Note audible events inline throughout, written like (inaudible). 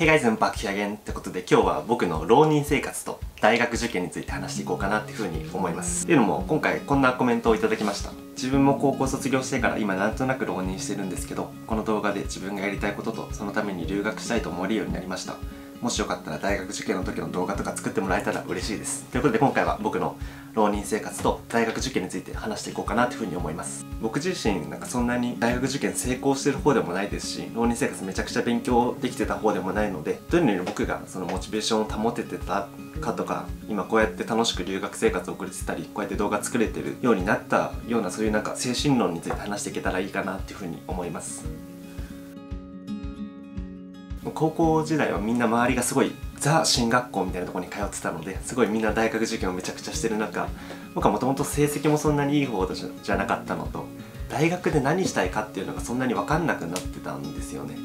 Hey guys, I'm back here again ってことで今日は僕の浪人生活と大学受験について話していこうかなっていうふうに思います。っていうのも今回こんなコメントをいただきました。自分も高校卒業してから今なんとなく浪人してるんですけどこの動画で自分がやりたいこととそのために留学したいと思えるようになりました。もしよかったら大学受験の時の動画とか作ってもらえたら嬉しいです。ということで今回は僕の浪人生活と大学受験について話していこうかなというふうに思います。僕自身なんかそんなに大学受験成功してる方でもないですし浪人生活めちゃくちゃ勉強できてた方でもないのでどのように僕がそのモチベーションを保ててたかとか今こうやって楽しく留学生活を送れてたりこうやって動画作れてるようになったようなそういうなんか精神論について話していけたらいいかなっていうふうに思います。高校時代はみんな周りがすごいザ進学校みたいなところに通ってたのですごいみんな大学受験をめちゃくちゃしてる中僕はもともと成績もそんなにいい方じゃなかったのと大学で何したいかっていうのがそんなに分かんなくなってたんですよね。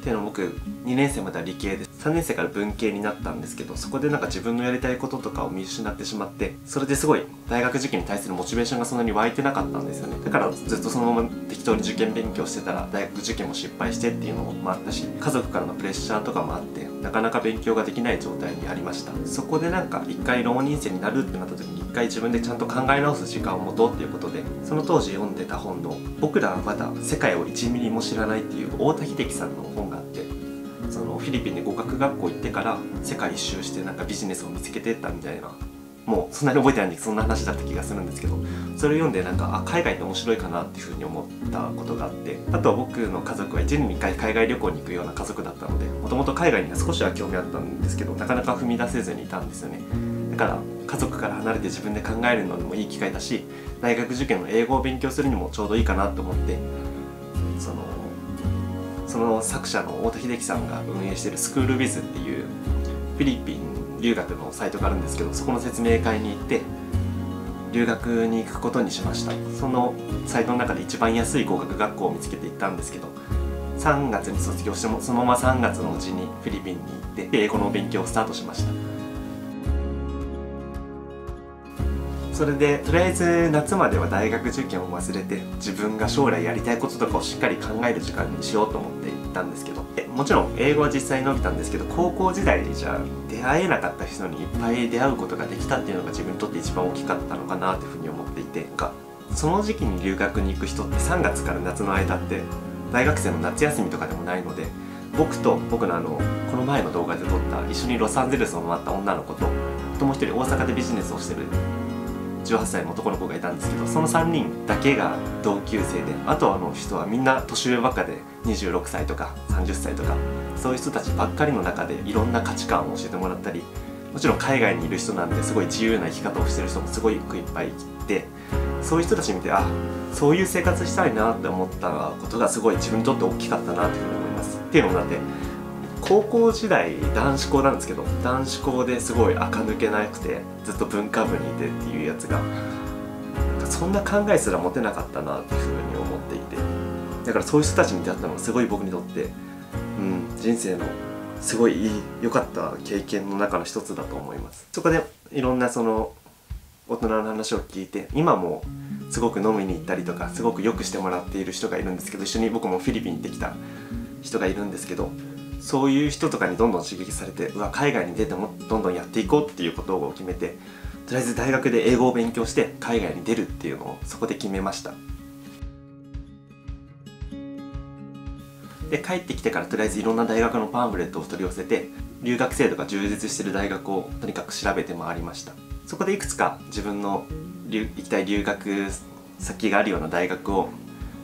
っていうの僕2年生までは理系で3年生から文系になったんですけどそこでなんか自分のやりたいこととかを見失ってしまってそれですごい大学受験に対するモチベーションがそんなに湧いてなかったんですよね。だからずっとそのまま適当に受験勉強してたら大学受験も失敗してっていうのもあったし家族からのプレッシャーとかもあってなかなか勉強ができない状態にありました。そこでなんか一回浪人生になるってなった時に一回自分でちゃんと考え直す時間を持とうっていうことでその当時読んでた本の「僕らはまだ世界を1ミリも知らない」っていう太田秀樹さんの本がそのフィリピンで語学学校行ってから世界一周してなんかビジネスを見つけてったみたいな。もうそんなに覚えてないんでそんな話だった気がするんですけどそれを読んでなんかあ海外って面白いかなっていうふうに思ったことがあってあとは僕の家族は1年に1回海外旅行に行くような家族だったのでもともと海外には少しは興味あったんですけどなかなか踏み出せずにいたんですよね。だから家族から離れて自分で考えるのにもいい機会だし大学受験の英語を勉強するにもちょうどいいかなと思ってそのその作者の太田秀樹さんが運営してるスクールビズっていうフィリピン留学のサイトがあるんですけどそこの説明会に行って留学に行くことにしました。そのサイトの中で一番安い語学学校を見つけて行ったんですけど3月に卒業してもそのまま3月のうちにフィリピンに行って英語の勉強をスタートしました。それでとりあえず夏までは大学受験を忘れて自分が将来やりたいこととかをしっかり考える時間にしようと思って行ったんですけどもちろん英語は実際に伸びたんですけど高校時代じゃ出会えなかった人にいっぱい出会うことができたっていうのが自分にとって一番大きかったのかなというふうに思っていてがその時期に留学に行く人って3月から夏の間って大学生の夏休みとかでもないので僕と僕のあのこの前の動画で撮った一緒にロサンゼルスを回った女の子とともう一人大阪でビジネスをしてる18歳の男の子がいたんですけどその3人だけが同級生であとあの人はみんな年上ばっかで26歳とか30歳とかそういう人たちばっかりの中でいろんな価値観を教えてもらったりもちろん海外にいる人なんですごい自由な生き方をしてる人もすごいいっぱいいてそういう人たち見てあそういう生活したいなって思ったことがすごい自分にとって大きかったなというふうに思います。っていうのもだって高校時代男子校なんですけど男子校ですごい垢抜けなくてずっと文化部にいてっていうやつがそんな考えすら持てなかったなっていうふうに思っていて。だからそういう人たちに出会ったのがすごい僕にとって、うん、人生のすごい良かった経験の中の一つだと思います。そこでいろんなその大人の話を聞いて今もすごく飲みに行ったりとかすごくよくしてもらっている人がいるんですけど一緒に僕もフィリピンに行ってきた人がいるんですけどそういう人とかにどんどん刺激されてうわ海外に出てもどんどんやっていこうっていうことを決めてとりあえず大学で英語を勉強して海外に出るっていうのをそこで決めました。で帰ってきてからとりあえずいろんな大学のパンフレットを取り寄せて留学制度が充実してる大学をとにかく調べて回りました。そこでいくつか自分の行きたい留学先があるような大学を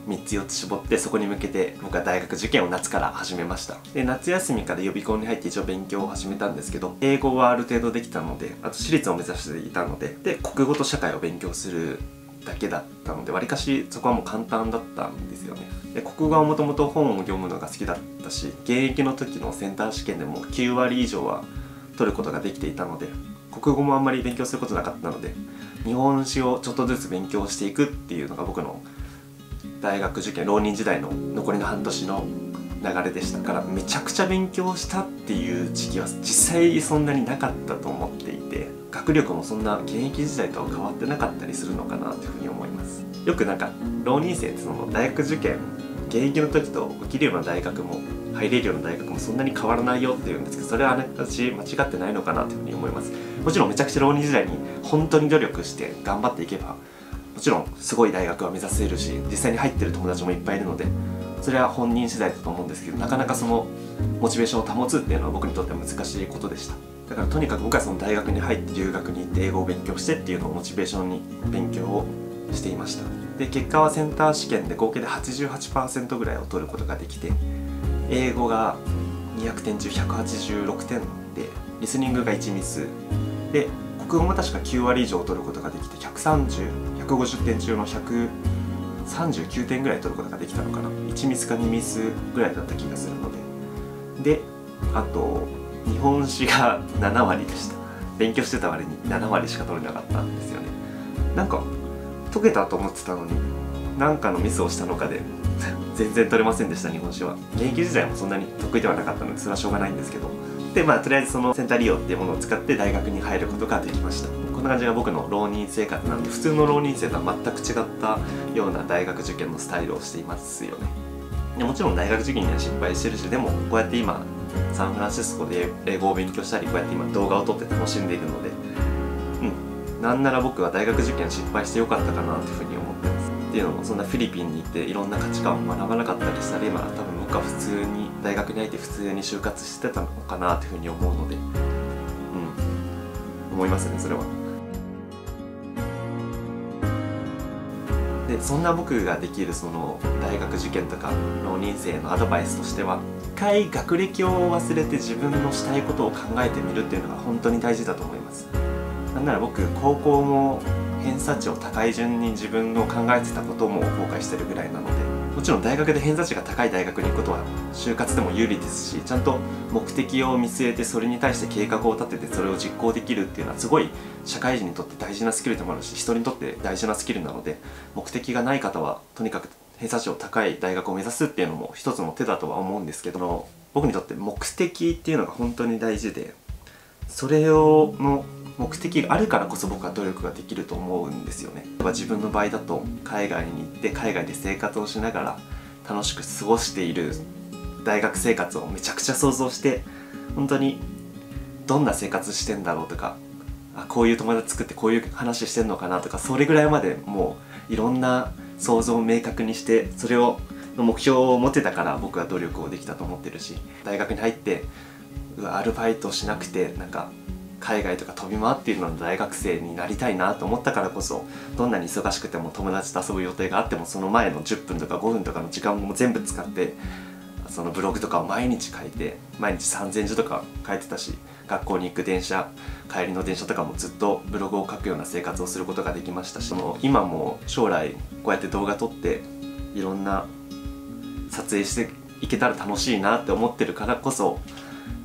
3つ4つ絞ってそこに向けて僕は大学受験を夏から始めました。で夏休みから予備校に入って一応勉強を始めたんですけど英語はある程度できたのであと私立を目指していたのでで国語と社会を勉強するだけだったのでわりかしそこはもう簡単だったんですよね。で国語はもともと本を読むのが好きだったし現役の時のセンター試験でも9割以上は取ることができていたので国語もあんまり勉強することなかったので日本史をちょっとずつ勉強していくっていうのが僕の大学受験浪人時代の残りの半年の流れでしたからめちゃくちゃ勉強したっていう時期は実際そんなになかったと思っていて学力もそんな現役時代とは変わってなかったりするのかなというふうに思います。よくなんか浪人生ってその大学受験現役の時と受けるような大学も入れるような大学もそんなに変わらないよっていうんですけどそれはね私間違ってないのかなというふうに思います。もちろんめちゃくちゃ浪人時代に本当に努力して頑張っていけばもちろんすごい大学は目指せるし実際に入ってる友達もいっぱいいるのでそれは本人次第だと思うんですけどなかなかそのモチベーションを保つっていうのは僕にとっては難しいことでした。だからとにかく僕はその大学に入って留学に行って英語を勉強してっていうのをモチベーションに勉強をしていました。で結果はセンター試験で合計で88%ぐらいを取ることができて英語が200点中186点でリスニングが1ミス。で国語も確か9割以上取ることができて130 150点中の139点ぐらい取ることができたのかな。1ミスか2ミスぐらいだった気がするので。であと日本史が (laughs) 7割でした。勉強してた割に7割しか取れなかったんですよね。なんか解けたと思ってたのに何かのミスをしたのかで (laughs) 全然取れませんでした日本史は。現役時代もそんなに得意ではなかったのでそれはしょうがないんですけど。でまあとりあえずそのセンター利用っていうものを使って大学に入ることができました。こんな感じが僕の浪人生活なんで普通の浪人生とは全く違ったような大学受験のスタイルをしていますよね。でもちろん大学受験には失敗してるしでもこうやって今サンフランシスコで英語を勉強したりこうやって今動画を撮って楽しんでいるのでうん。なんなら僕は大学受験失敗してよかったかなというふうに思ってます。っていうのもそんなフィリピンに行っていろんな価値観を学ばなかったりしたら今多分僕は普通に大学に入って普通に就活してたのかなというふうに思うのでうん。思いますねそれは。でそんな僕ができるその大学受験とか浪人生のアドバイスとしては一回学歴を忘れて自分のしたいことを考えてみるっていうのが本当に大事だと思います。なんなら僕高校も偏差値を高い順に自分の考えてたことも後悔してるぐらいなのでもちろん大学で偏差値が高い大学に行くことは就活でも有利ですしちゃんと目的を見据えてそれに対して計画を立ててそれを実行できるっていうのはすごい社会人にとって大事なスキルでもあるし人にとって大事なスキルなので目的がない方はとにかく偏差値を高い大学を目指すっていうのも一つの手だとは思うんですけど僕にとって目的っていうのが本当に大事でそれをの目的があるからこそ僕は努力ができると思うんですよね。自分の場合だと海外に行って海外で生活をしながら楽しく過ごしている大学生活をめちゃくちゃ想像して本当にどんな生活してんだろうとかあこういう友達作ってこういう話してんのかなとかそれぐらいまでもういろんな想像を明確にしてそれをの目標を持てたから僕は努力をできたと思ってるし大学に入ってアルバイトしなくてなんか海外とか飛び回っているの大学生になりたいなと思ったからこそどんなに忙しくても友達と遊ぶ予定があってもその前の10分とか5分とかの時間も全部使ってそのブログとかを毎日書いて毎日3000字とか書いてたし学校に行く電車帰りの電車とかもずっとブログを書くような生活をすることができましたしも今も将来こうやって動画撮っていろんな撮影していけたら楽しいなって思ってるからこそ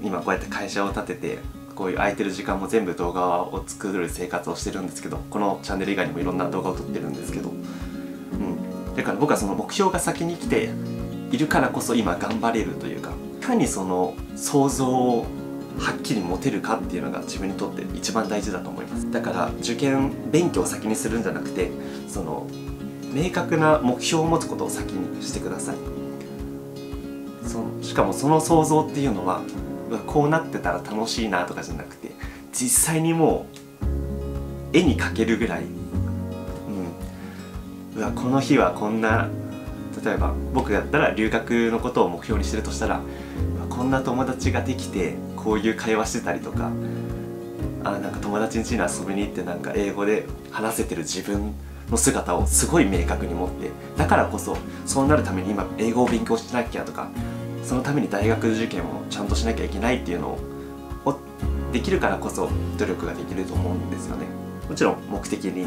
今こうやって会社を立ててこういう空いてる時間も全部動画を作る生活をしてるんですけどこのチャンネル以外にもいろんな動画を撮ってるんですけど、うん、だから僕はその目標が先に来ているからこそ今頑張れるというかいかにその想像をはっきり持てるかっていうのが自分にとって一番大事だと思います。だから受験勉強を先にするんじゃなくてその明確な目標を持つことを先にしてください。そしかもその想像っていうのはこうなってたら楽しいなとかじゃなくて実際にもう絵に描けるぐらい、うん、うわこの日はこんな例えば僕だったら留学のことを目標にしてるとしたらこんな友達ができてこういう会話してたりとかあなんか友達ん家に遊びに行ってなんか英語で話せてる自分の姿をすごい明確に持ってだからこそそうなるために今英語を勉強しなきゃとかそのために大学受験をちゃんとしなきゃいけないっていうのをできるからこそ努力ができると思うんですよね。もちろん目的に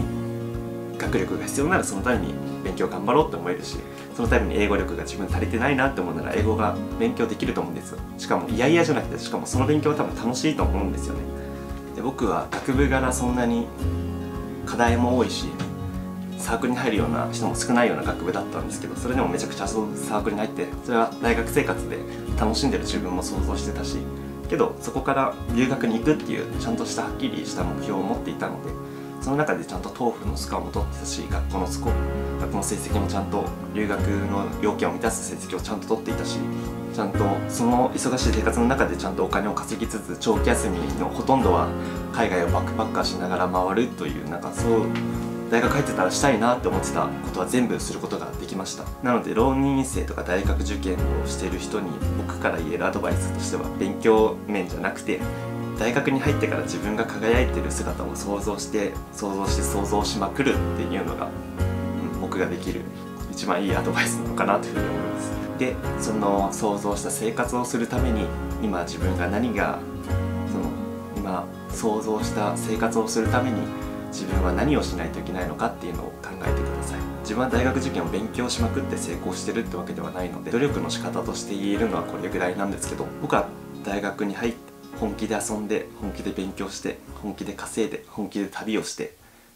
学力が必要ならそのために勉強頑張ろうって思えるしそのために英語力が自分足りてないなって思うなら英語が勉強できると思うんですよ。しかも嫌々じゃなくてしかもその勉強は多分楽しいと思うんですよね。で僕は学部柄そんなに課題も多いしサークルに入るような人も少ないような学部だったんですけどそれでもめちゃくちゃサークルに入ってそれは大学生活で楽しんでる自分も想像してたしけどそこから留学に行くっていうちゃんとしたはっきりした目標を持っていたのでその中でちゃんと TOEFL のスコアも取ってたし学校のスコ学校の成績もちゃんと留学の要件を満たす成績をちゃんと取っていたしちゃんとその忙しい生活の中でちゃんとお金を稼ぎつつ長期休みのほとんどは海外をバックパッカーしながら回るというなんかそう大学入ってたらしたいなって思ってたことは全部することができました。なので浪人生とか大学受験をしている人に僕から言えるアドバイスとしては勉強面じゃなくて大学に入ってから自分が輝いてる姿を想像して想像して想像しまくるっていうのが、うん、僕ができる一番いいアドバイスなのかなというふうに思います。でその想像した生活をするために今自分が何がその今想像した生活をするために自分は何をしないといけないのかっていうのを考えてください。自分は大学受験を勉強しまくって成功してるってわけではないので努力の仕方として言えるのはこれぐらいなんですけど僕は大学に入って本気で遊んで本気で勉強して本気で稼いで本気で旅をして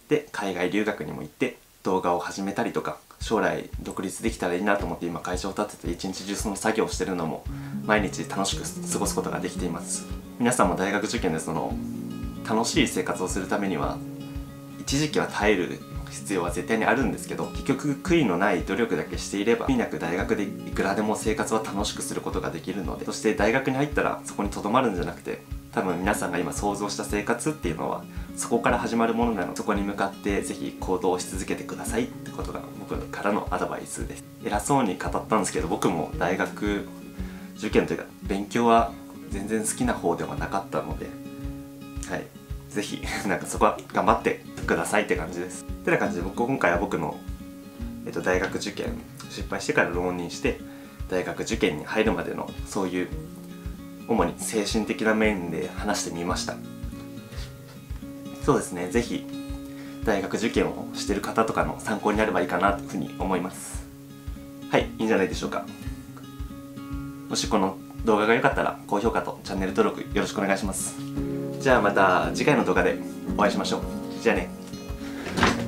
で海外留学にも行って動画を始めたりとか将来独立できたらいいなと思って今会社を立てて一日中その作業をしてるのも毎日楽しく過ごすことができています。皆さんも大学受験でその楽しい生活をするためには一時期は耐える必要は絶対にあるんですけど結局悔いのない努力だけしていれば悔いなく大学でいくらでも生活は楽しくすることができるのでそして大学に入ったらそこにとどまるんじゃなくて多分皆さんが今想像した生活っていうのはそこから始まるものなのでそこに向かって是非行動し続けてくださいってことが僕からのアドバイスです。偉そうに語ったんですけど僕も大学受験というか勉強は全然好きな方ではなかったのではい。是非 (laughs) なんかそこは頑張ってくださいって感じです。てな感じで僕今回は僕の、えっと、大学受験失敗してから浪人して大学受験に入るまでのそういう主に精神的な面で話してみました。そうですね是非大学受験をしてる方とかの参考になればいいかなというふうに思います。はいいいんじゃないでしょうか。もしこの動画が良かったら高評価とチャンネル登録よろしくお願いします。じゃあまた次回の動画でお会いしましょう。じゃあね。